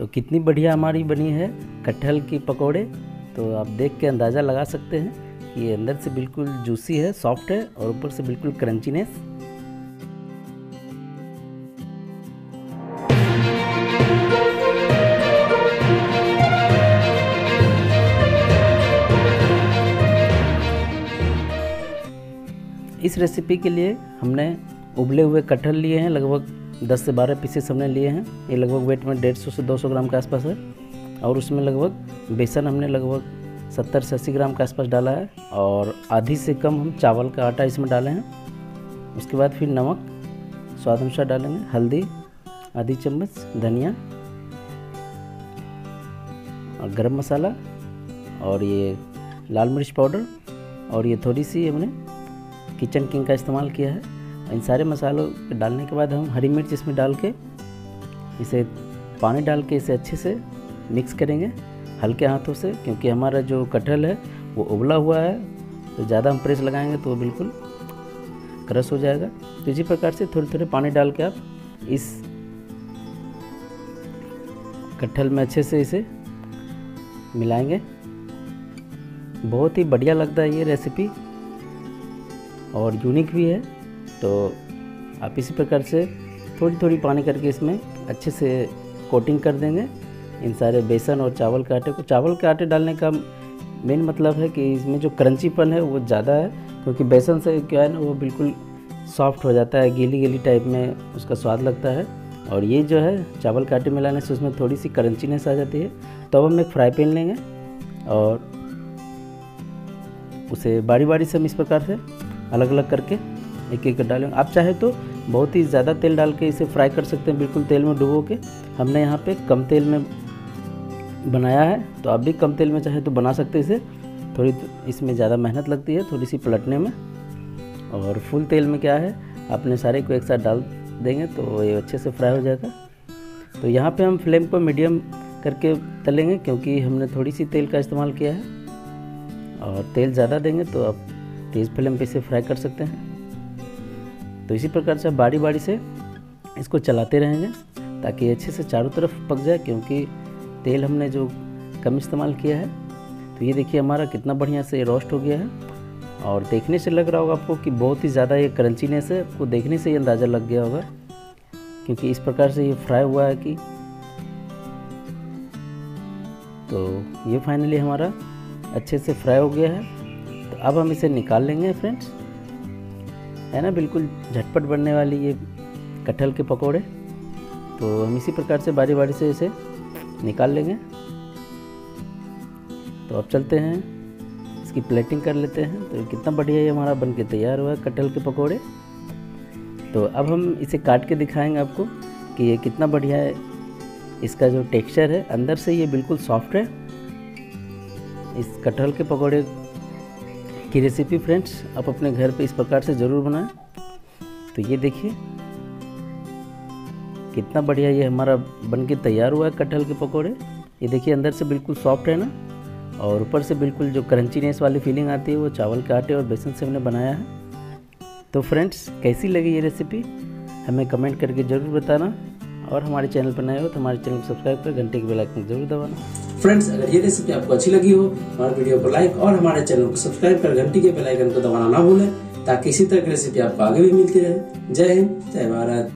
तो कितनी बढ़िया हमारी बनी है कटहल की पकोड़े। तो आप देख के अंदाज़ा लगा सकते हैं कि ये अंदर से बिल्कुल जूसी है सॉफ्ट है और ऊपर से बिल्कुल क्रंचीनेस इस रेसिपी के लिए हमने उबले हुए कटहल लिए हैं, लगभग 10 से 12 पीसेस हमने लिए हैं। ये लगभग वेट में 150 से 200 ग्राम के आसपास है। और उसमें लगभग बेसन हमने लगभग 70 से 80 ग्राम के आसपास डाला है। और आधी से कम हम चावल का आटा इसमें डाले हैं। उसके बाद फिर नमक, स्वाद अनुसार डालेंगे। हल्दी, आधी चम्मच धनिया और गरम मसाला और ये लाल मिर्च पाउडर। और ये थोड़ी सी हमने किचन किंग का इस्तेमाल किया है। इन सारे मसालों डालने के बाद हम हरी मिर्च इसमें डाल के इसे पानी डाल के इसे अच्छे से मिक्स करेंगे हल्के हाथों से, क्योंकि हमारा जो कटहल है वो उबला हुआ है। तो ज़्यादा हम प्रेस लगाएँगे तो बिल्कुल क्रश हो जाएगा। तो इसी प्रकार से थोड़े थोड़े पानी डाल के आप इस कटहल में अच्छे से इसे मिलाएँगे। बहुत ही बढ़िया लगता है ये रेसिपी और यूनिक भी है। तो आप इसी प्रकार से थोड़ी थोड़ी पानी करके इसमें अच्छे से कोटिंग कर देंगे। इन सारे बेसन और चावल के आटे को, चावल के आटे डालने का मेन मतलब है कि इसमें जो क्रंचीपन है वो ज़्यादा है, क्योंकि बेसन से क्या है ना, वो बिल्कुल सॉफ्ट हो जाता है गीली गीली टाइप में उसका स्वाद लगता है। और ये जो है, चावल के आटे मिलाने से उसमें थोड़ी सी क्रंचीनेस आ जाती है। तो अब हम एक फ्राई पैन लेंगे और उसे बारी बारी से हम इस प्रकार से अलग अलग करके एक एक डालेंगे आप चाहे तो बहुत ही ज़्यादा तेल डाल के इसे फ्राई कर सकते हैं, बिल्कुल तेल में डुबो के। हमने यहाँ पे कम तेल में बनाया है तो आप भी कम तेल में चाहे तो बना सकते हैं इसे। थोड़ी इसमें ज़्यादा मेहनत लगती है, थोड़ी सी पलटने में। और फुल तेल में क्या है आपने सारे को एक साथ डाल देंगे तो ये अच्छे से फ्राई हो जाएगा। तो यहाँ पे हम फ्लेम को मीडियम करके तलेंगे, क्योंकि हमने थोड़ी सी तेल का इस्तेमाल किया है। और तेल ज़्यादा देंगे तो आप तेज़ फ्लेम पे इसे फ्राई कर सकते हैं। तो इसी प्रकार से बारी बारी से इसको चलाते रहेंगे, ताकि अच्छे से चारों तरफ़ पक जाए, क्योंकि तेल हमने जो कम इस्तेमाल किया है तो ये देखिए हमारा कितना बढ़िया से रोस्ट हो गया है। और देखने से लग रहा होगा आपको कि बहुत ही ज़्यादा ये क्रंचीनेस है, आपको देखने से ही अंदाज़ा लग गया होगा, क्योंकि इस प्रकार से ये फ्राई हुआ है कि तो ये फाइनली हमारा अच्छे से फ्राई हो गया है। तो अब हम इसे निकाल लेंगे फ्रेंड्स है ना, बिल्कुल झटपट बनने वाली ये कटहल के पकोड़े। तो हम इसी प्रकार से बारी बारी से इसे निकाल लेंगे। तो अब चलते हैं, इसकी प्लेटिंग कर लेते हैं। तो कितना बढ़िया ये हमारा बन के तैयार हुआ है कटहल के पकोड़े। तो अब हम इसे काट के दिखाएँगे आपको कि ये कितना बढ़िया है। इसका जो टेक्सचर है, अंदर से ये बिल्कुल सॉफ्ट है। इस कटहल के पकोड़े की रेसिपी फ्रेंड्स आप अपने घर पे इस प्रकार से ज़रूर बनाएँ। तो ये देखिए, कितना बढ़िया ये हमारा बन के तैयार हुआ है कटहल के पकोड़े। ये देखिए, अंदर से बिल्कुल सॉफ्ट है ना, और ऊपर से बिल्कुल जो क्रंचीनेस वाली फीलिंग आती है, वो चावल के आटे और बेसन से हमने बनाया है। तो फ्रेंड्स कैसी लगी ये रेसिपी हमें कमेंट करके ज़रूर बताना, और हमारे चैनल पर नए हो तो हमारे चैनल को सब्सक्राइब कर, घंटे के बेल आइकन ज़रूर दबाना। फ्रेंड्स अगर ये रेसिपी आपको अच्छी लगी हो, हमारे वीडियो को लाइक और हमारे चैनल को सब्सक्राइब कर घंटी के बेल आइकन को दबाना ना भूलें, ताकि इसी तरह की रेसिपी आपको आगे भी मिलती रहे। जय हिंद, जय भारत।